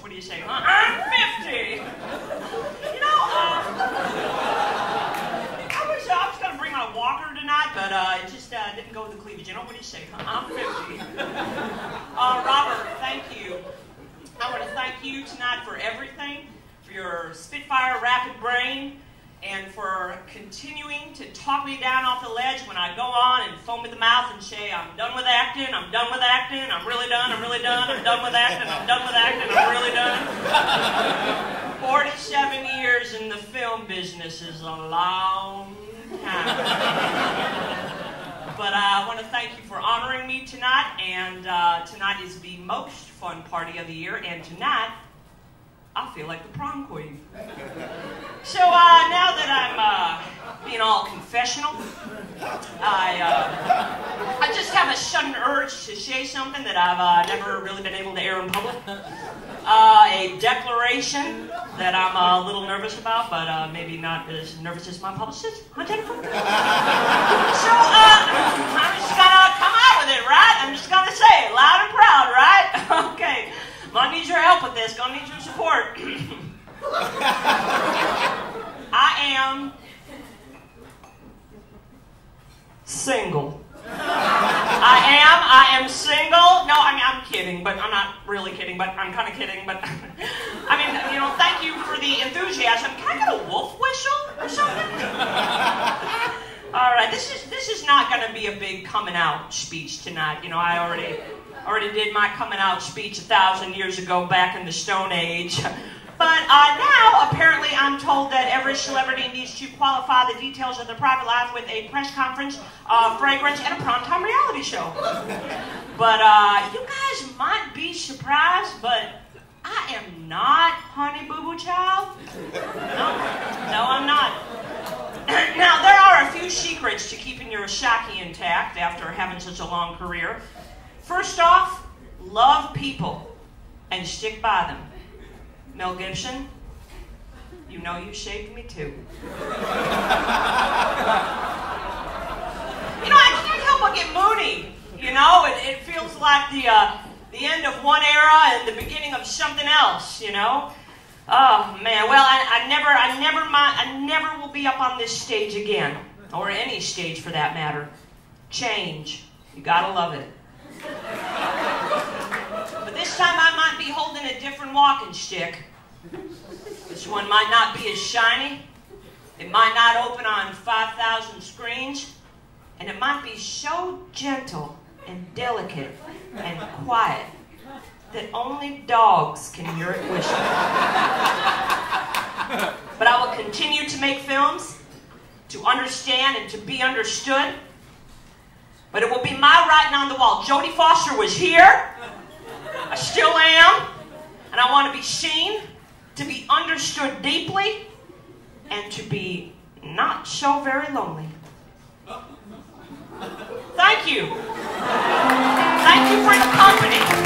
What do you say? Huh? I'm 50. You know, uh, I was, uh, I was to bring my walker tonight, but uh, it just uh, didn't go with the cleavage. You know, what do you say? Huh? I'm 50. Uh, Robert, thank you. I want to thank you tonight for everything, for your Spitfire rapid brain, and for continuing to talk me down off the ledge when I go on and foam at the mouth and say, I'm done with acting, I'm done with acting, I'm really done, I'm really done, I'm done with acting, I'm done with acting, I'm really done. 47 years in the business is a long time. But uh, I want to thank you for honoring me tonight, and uh, tonight is the most fun party of the year, and tonight I feel like the prom queen. So uh, now that I'm uh, being all confessional, I uh, I just have a sudden urge to say something that I've uh, never really been able to air in public. A declaration that I'm a little nervous about, but uh, maybe not as nervous as my publicist, huh, Jennifer? so I'm just gonna come out with it, right? I'm just gonna say it loud and proud, right? okay. Gonna need your help with this. Gonna need your support. I am single. I am. I am single. No, I mean I'm kidding, but I'm not really kidding. But I'm kind of kidding. But I mean, you know, thank you for the enthusiasm. Can I get a wolf whistle or something? All right, this is this is not going to be a big coming out speech tonight. You know, I already already did my coming out speech a thousand years ago back in the Stone Age. But uh, now, apparently, I'm told that every celebrity needs to qualify the details of their private life with a press conference, uh, fragrance, and a primetime reality show. But uh, you guys might be surprised, but I am not Honey Boo Boo Child. No, no, I'm not. now, there are a few secrets to keeping your Shaki intact after having such a long career. First off, love people and stick by them. Mel Gibson, you know you shaved me too. you know, I can't help but get moody. You know, it, it feels like the uh, the end of one era and the beginning of something else. You know. Oh man, well, I, I never, I never mind, I never will be up on this stage again, or any stage for that matter. Change, you gotta love it. But this time I might be holding a different walking stick. This one might not be as shiny. It might not open on 5,000 screens. And it might be so gentle and delicate and quiet that only dogs can hear it whistle. but I will continue to make films, to understand and to be understood. But it will be my writing on the wall. Jodie Foster was here. I still am. And I want to be seen, to be understood deeply, and to be not so very lonely. Thank you. Thank you for the company.